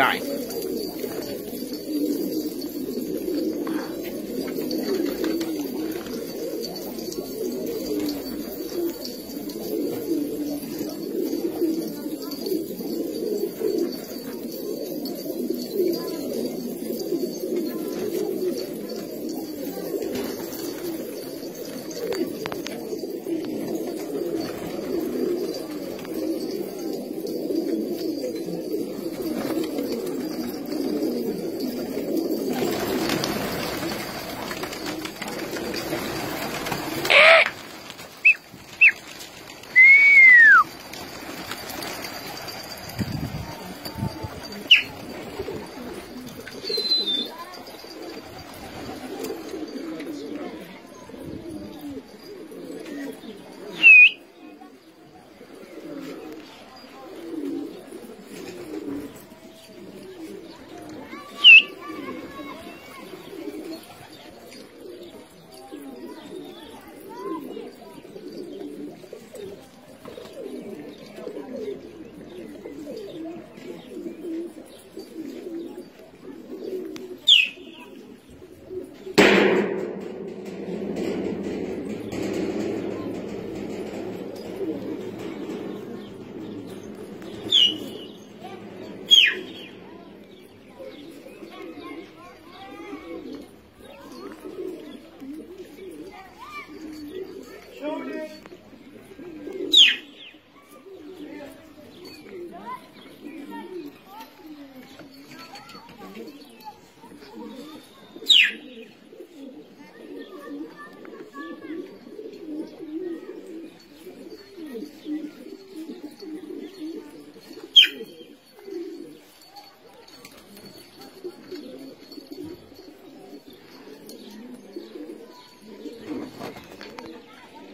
Dai.